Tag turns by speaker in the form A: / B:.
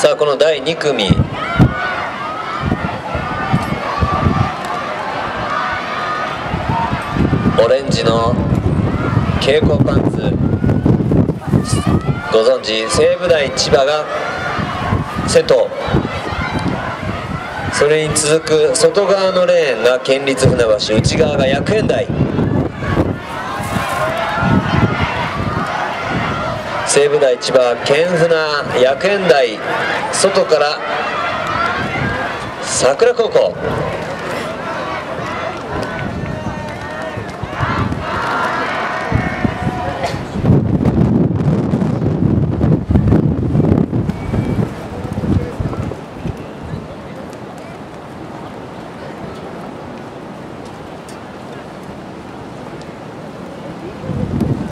A: さあこの第2組。オレンジの蛍光パンツ。ご存知？西武大千葉が瀬戸それに続く外側のレーンが県立船橋内側が薬園台。西武台千葉県船薬園台外から桜高校。